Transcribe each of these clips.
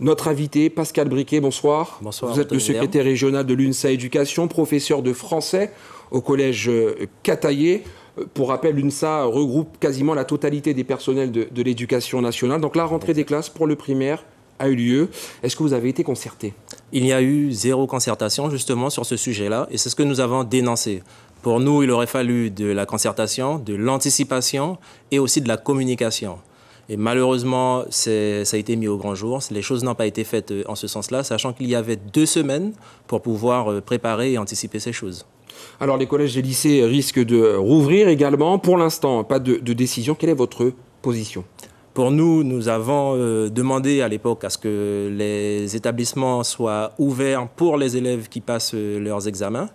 Notre invité, Pascal Briquet, bonsoir. Bonsoir. Vous êtes le secrétaire régional de l'UNSA Éducation, professeur de français au collège Cataillé. Pour rappel, l'UNSA regroupe quasiment la totalité des personnels de, de l'éducation nationale. Donc la rentrée des classes pour le primaire a eu lieu. Est-ce que vous avez été concerté? Il y a eu zéro concertation justement sur ce sujet-là et c'est ce que nous avons dénoncé. Pour nous, il aurait fallu de la concertation, de l'anticipation et aussi de la communication. Et malheureusement, ça a été mis au grand jour. Les choses n'ont pas été faites en ce sens-là, sachant qu'il y avait deux semaines pour pouvoir euh, préparer et anticiper ces choses. Alors les collèges et lycées risquent de rouvrir également. Pour l'instant, pas de, de, décision. Quelle est votre position? Pour nous, nous avons euh, demandé à l'époque à ce que les établissements soient ouverts pour les élèves qui passent euh, leurs examens.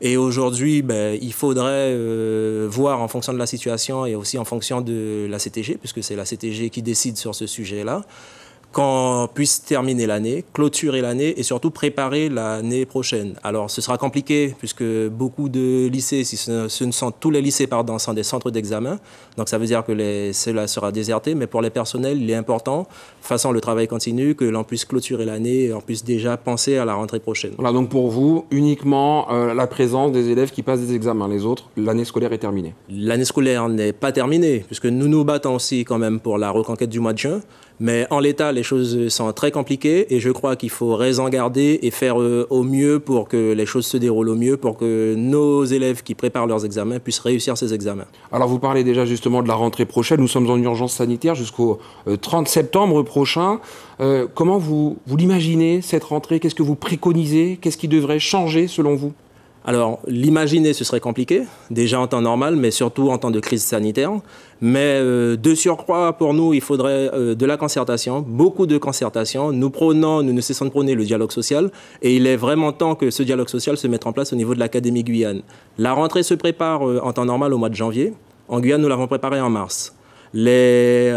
Et aujourd'hui, ben, il faudrait euh, voir en fonction de la situation et aussi en fonction de la CTG, puisque c'est la CTG qui décide sur ce sujet-là, qu'on puisse terminer l'année, clôturer l'année et surtout préparer l'année prochaine. Alors ce sera compliqué puisque beaucoup de lycées, si ce, ne sont tous les lycées, pardon, sont des centres d'examen. Donc ça veut dire que les, cela sera déserté, mais pour les personnels, il est important, façon le travail continue, que l'on puisse clôturer l'année et on puisse déjà penser à la rentrée prochaine. Voilà, donc pour vous, uniquement euh, la présence des élèves qui passent des examens. Les autres, l'année scolaire est terminée. L'année scolaire n'est pas terminée puisque nous nous battons aussi quand même pour la reconquête du mois de juin. Mais en l'état, les choses sont très compliquées et je crois qu'il faut raison garder et faire euh, au mieux pour que les choses se déroulent au mieux, pour que nos élèves qui préparent leurs examens puissent réussir ces examens. Alors vous parlez déjà justement de la rentrée prochaine. Nous sommes en urgence sanitaire jusqu'au 30 septembre prochain. Euh, comment vous, vous l'imaginez, cette rentrée? Qu'est-ce que vous préconisez? Qu'est-ce qui devrait changer selon vous? Alors, l'imaginer, ce serait compliqué, déjà en temps normal, mais surtout en temps de crise sanitaire. Mais euh, de surcroît, pour nous, il faudrait euh, de la concertation, beaucoup de concertation. Nous prenons, nous ne cessons de prôner le dialogue social, et il est vraiment temps que ce dialogue social se mette en place au niveau de l'Académie Guyane. La rentrée se prépare euh, en temps normal au mois de janvier. En Guyane, nous l'avons préparée en mars les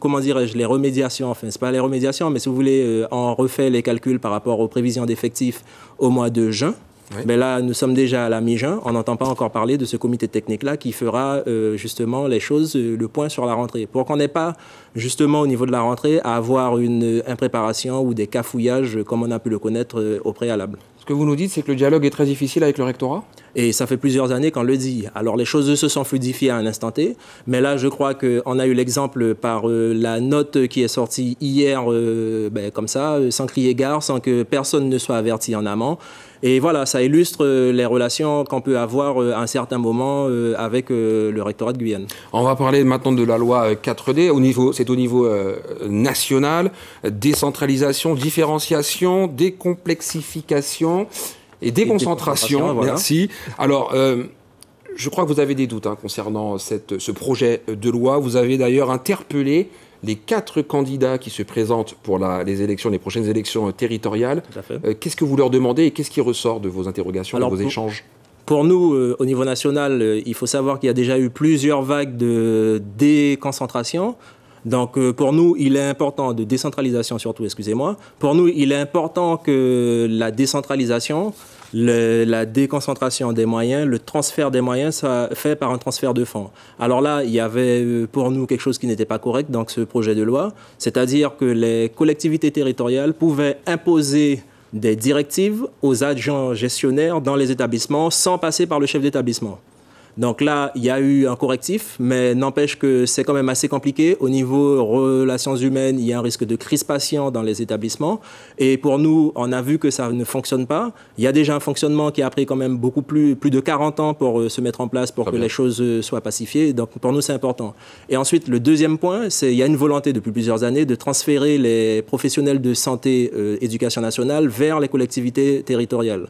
comment dirais-je les remédiations enfin c'est pas les remédiations mais si vous voulez on refait les calculs par rapport aux prévisions d'effectifs au mois de juin oui. Mais là, nous sommes déjà à la mi-juin. On n'entend pas encore parler de ce comité technique-là qui fera euh, justement les choses, euh, le point sur la rentrée. Pour qu'on n'ait pas, justement, au niveau de la rentrée, à avoir une impréparation ou des cafouillages comme on a pu le connaître euh, au préalable. Ce que vous nous dites, c'est que le dialogue est très difficile avec le rectorat? Et ça fait plusieurs années qu'on le dit. Alors les choses se sont fluidifiées à un instant T, mais là je crois qu'on a eu l'exemple par euh, la note qui est sortie hier, euh, ben, comme ça, sans crier gare, sans que personne ne soit averti en amont. Et voilà, ça illustre les relations qu'on peut avoir à un certain moment avec le rectorat de Guyane. On va parler maintenant de la loi 4D. Au niveau, c'est au niveau euh, national, décentralisation, différenciation, décomplexification et déconcentration. voilà. Merci. Alors. Euh, je crois que vous avez des doutes hein, concernant cette, ce projet de loi. Vous avez d'ailleurs interpellé les quatre candidats qui se présentent pour la, les élections, les prochaines élections territoriales. Euh, qu'est-ce que vous leur demandez et qu'est-ce qui ressort de vos interrogations, Alors, de vos pour, échanges? Pour nous, euh, au niveau national, euh, il faut savoir qu'il y a déjà eu plusieurs vagues de déconcentration. Donc euh, pour nous, il est important de décentralisation surtout, excusez-moi. Pour nous, il est important que la décentralisation, la déconcentration des moyens, le transfert des moyens soit fait par un transfert de fonds. Alors là, il y avait euh, pour nous quelque chose qui n'était pas correct dans ce projet de loi, c'est-à-dire que les collectivités territoriales pouvaient imposer des directives aux agents gestionnaires dans les établissements sans passer par le chef d'établissement. Donc là, il y a eu un correctif, mais n'empêche que c'est quand même assez compliqué. Au niveau relations humaines, il y a un risque de crispation dans les établissements. Et pour nous, on a vu que ça ne fonctionne pas. Il y a déjà un fonctionnement qui a pris quand même beaucoup plus, plus de 40 ans pour euh, se mettre en place, pour Très que bien. les choses euh, soient pacifiées. Donc pour nous, c'est important. Et ensuite, le deuxième point, c'est il y a une volonté depuis plusieurs années de transférer les professionnels de santé, euh, éducation nationale, vers les collectivités territoriales.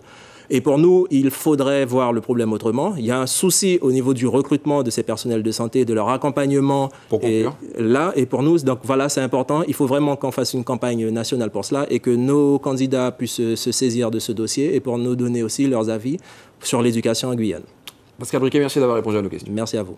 Et pour nous, il faudrait voir le problème autrement. Il y a un souci au niveau du recrutement de ces personnels de santé, de leur accompagnement. Pour et conclure. là, et pour nous, donc voilà, c'est important. Il faut vraiment qu'on fasse une campagne nationale pour cela et que nos candidats puissent se- se saisir de ce dossier et pour nous donner aussi leurs avis sur l'éducation en Guyane. Pascal Briquet, merci d'avoir répondu à nos questions. Merci à vous.